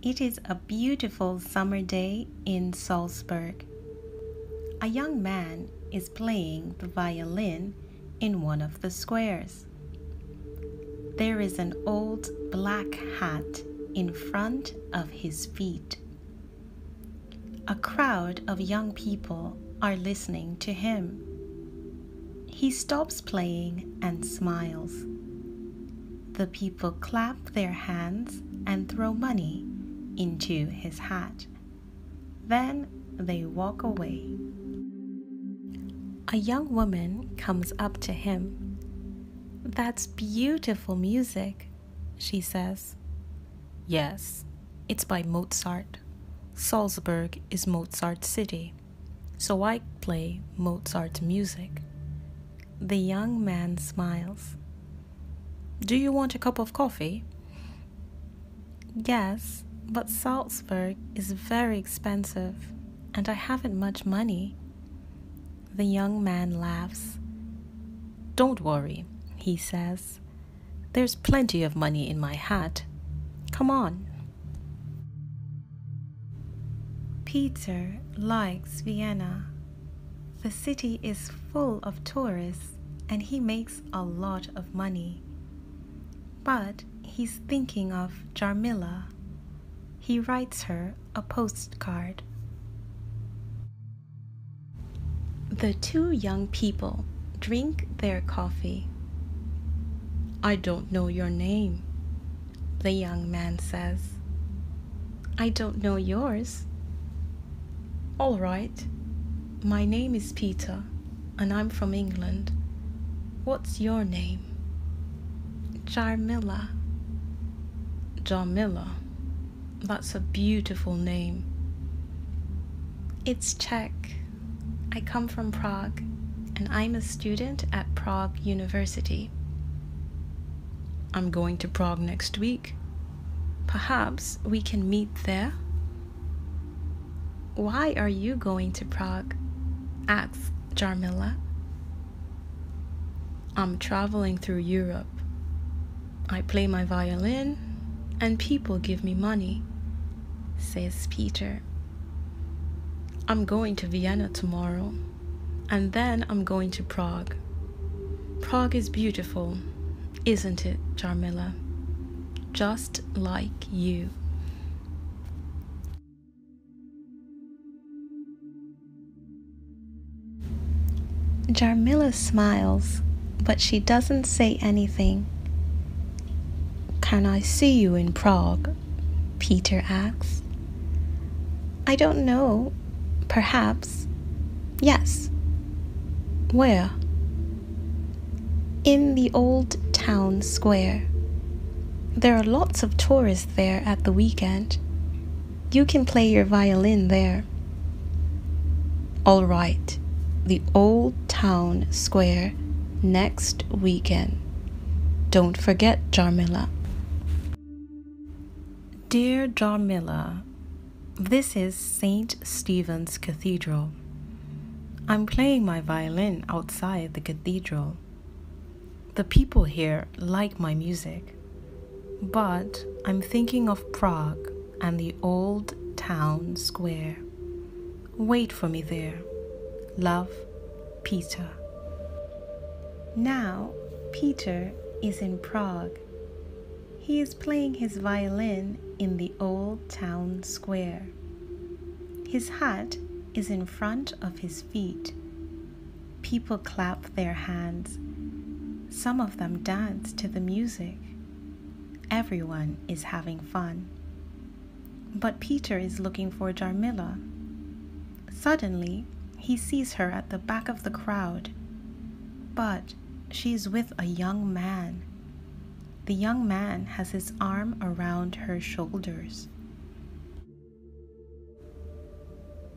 It is a beautiful summer day in Salzburg. A young man is playing the violin in one of the squares. There is an old black hat in front of his feet. A crowd of young people are listening to him. He stops playing and smiles. The people clap their hands and throw money into his hat. Then they walk away. A young woman comes up to him. That's beautiful music, she says. Yes, it's by Mozart. Salzburg is Mozart's city, so I play Mozart's music. The young man smiles. Do you want a cup of coffee? Yes, but Salzburg is very expensive, and I haven't much money. The young man laughs. Don't worry, he says. There's plenty of money in my hat. Come on. Peter likes Vienna. The city is full of tourists and he makes a lot of money. But he's thinking of Jarmila. He writes her a postcard. The two young people drink their coffee. I don't know your name, the young man says. I don't know yours. All right. My name is Peter, and I'm from England. What's your name? Jarmila. Jarmila. That's a beautiful name. It's Czech. I come from Prague, and I'm a student at Prague University. I'm going to Prague next week. Perhaps we can meet there. Why are you going to Prague? asked Jarmila. I'm traveling through Europe. I play my violin and people give me money, says Peter. I'm going to Vienna tomorrow and then I'm going to Prague. Prague is beautiful, isn't it, Jarmila? Just like you. Jarmila smiles, but she doesn't say anything. Can I see you in Prague? Peter asks. I don't know. Perhaps. Yes. Where? In the old town square. There are lots of tourists there at the weekend. You can play your violin there. All right. The old town square next weekend. Don't forget, Jarmila. Dear Jarmila, this is St. Stephen's Cathedral. I'm playing my violin outside the cathedral. The people here like my music, but I'm thinking of Prague and the old town square. Wait for me there. Love, Peter. Now, Peter is in Prague he is playing his violin in the old town square. His hat is in front of his feet. People clap their hands. Some of them dance to the music. Everyone is having fun. But Peter is looking for Jarmila. Suddenly, he sees her at the back of the crowd. But she is with a young man. The young man has his arm around her shoulders.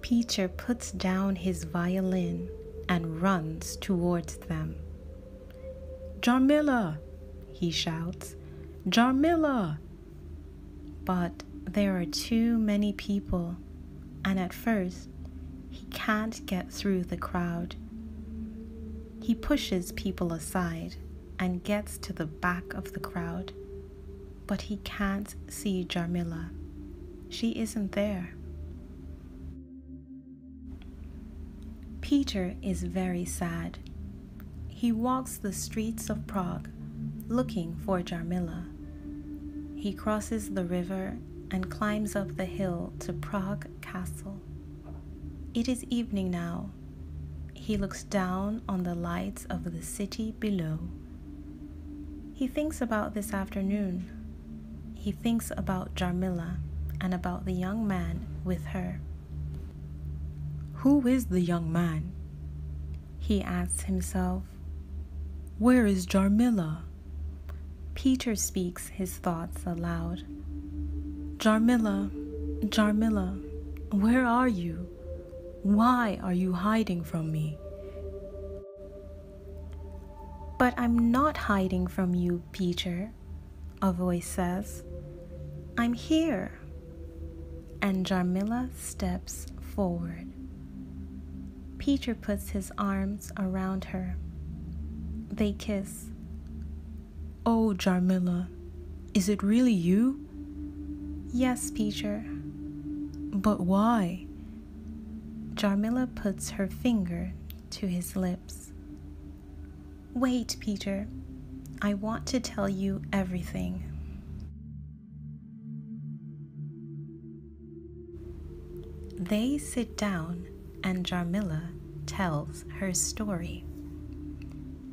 Peter puts down his violin and runs towards them. Jarmila! he shouts. Jarmila! But there are too many people, and at first he can't get through the crowd. He pushes people aside and gets to the back of the crowd, but he can't see Jarmila. She isn't there. Peter is very sad. He walks the streets of Prague looking for Jarmila. He crosses the river and climbs up the hill to Prague Castle. It is evening now. He looks down on the lights of the city below. He thinks about this afternoon. He thinks about Jarmila and about the young man with her. Who is the young man? He asks himself. Where is Jarmila? Peter speaks his thoughts aloud. Jarmila, Jarmila, where are you? Why are you hiding from me? But I'm not hiding from you, Peter, a voice says. I'm here. And Jarmila steps forward. Peter puts his arms around her. They kiss. Oh, Jarmila, is it really you? Yes, Peter. But why? Jarmila puts her finger to his lips. Wait, Peter. I want to tell you everything. They sit down and Jarmila tells her story.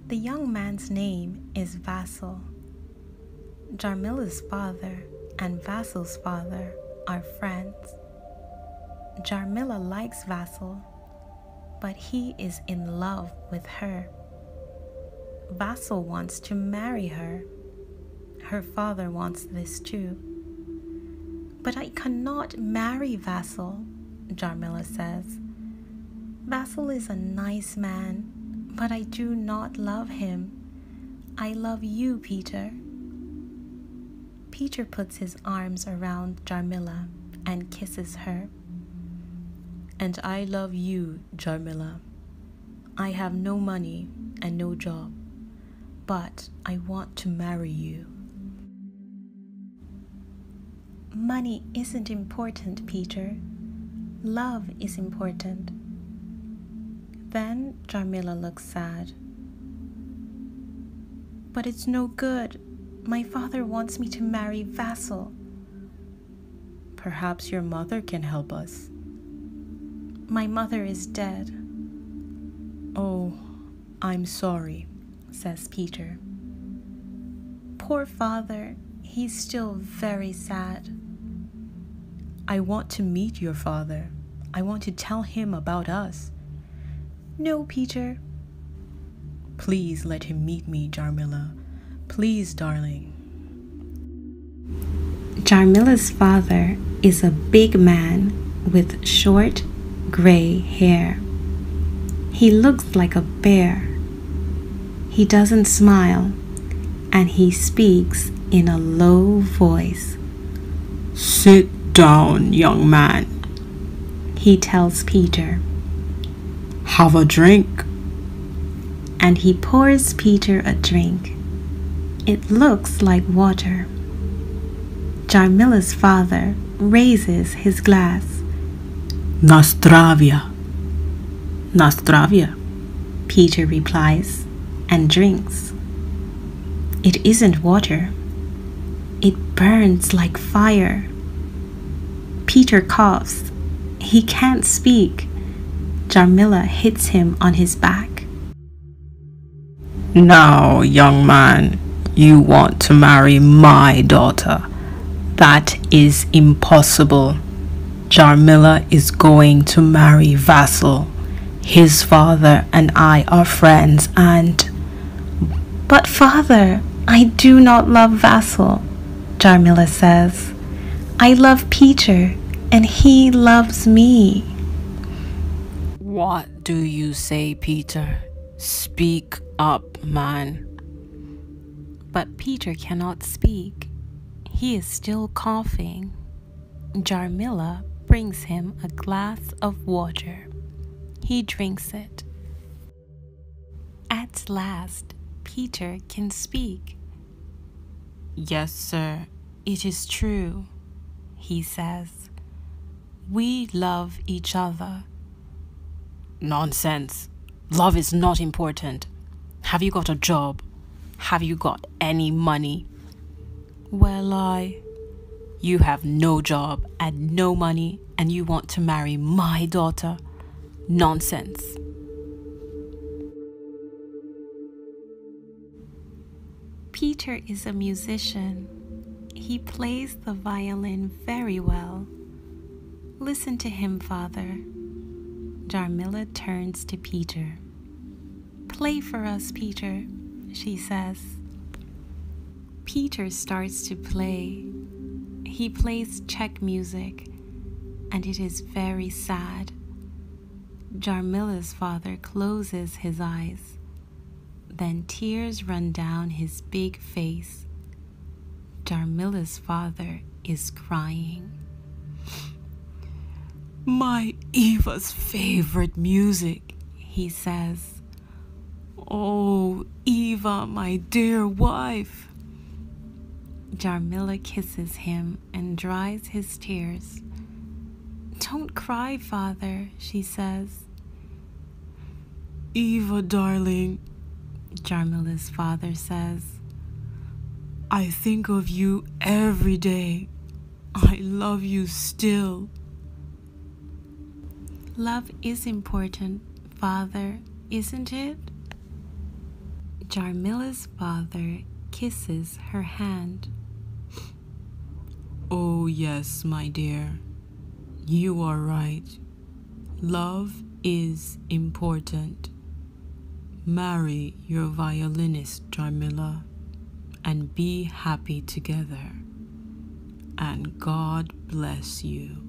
The young man's name is Vasil. Jarmila's father and Vasil's father are friends. Jarmila likes Vasil, but he is in love with her. Vasil wants to marry her. Her father wants this too. But I cannot marry Vasil, Jarmila says. Vasil is a nice man, but I do not love him. I love you, Peter. Peter puts his arms around Jarmila and kisses her. And I love you, Jarmila. I have no money and no job, but I want to marry you. Money isn't important, Peter. Love is important. Then Jarmila looks sad. But it's no good. My father wants me to marry Vasil. Perhaps your mother can help us. My mother is dead. Oh, I'm sorry, says Peter. Poor father, he's still very sad. I want to meet your father. I want to tell him about us. No, Peter. Please let him meet me, Jarmila. Please, darling. Jarmila's father is a big man with short gray hair. He looks like a bear. He doesn't smile and he speaks in a low voice. Sit down, young man, he tells Peter. Have a drink. And he pours Peter a drink. It looks like water. Jarmila's father raises his glass. Nastravia. Nastravia, Peter replies and drinks. It isn't water. It burns like fire. Peter coughs. He can't speak. Jarmila hits him on his back. Now, young man, you want to marry my daughter. That is impossible. Jarmila is going to marry Vasil. His father and I are friends and... But father, I do not love Vasil, Jarmila says. I love Peter and he loves me. What do you say, Peter? Speak up, man. But Peter cannot speak. He is still coughing. Jarmila brings him a glass of water. He drinks it. At last, Peter can speak. Yes, sir, it is true, he says. We love each other. Nonsense. Love is not important. Have you got a job? Have you got any money? Well, I. You have no job and no money, and you want to marry my daughter? Nonsense. Peter is a musician. He plays the violin very well. Listen to him, Father. Jarmila turns to Peter. Play for us, Peter, she says. Peter starts to play. He plays Czech music, and it is very sad. Jarmila's father closes his eyes. Then tears run down his big face. Jarmila's father is crying. My Eva's favorite music, he says. Oh, Eva, my dear wife. Jarmila kisses him and dries his tears. Don't cry, father, she says. Eva, darling, Jarmila's father says, I think of you every day. I love you still. Love is important, father, isn't it? Jarmila's father kisses her hand. Oh, yes, my dear. You are right. Love is important. Marry your violinist, Jarmila, and be happy together. And God bless you.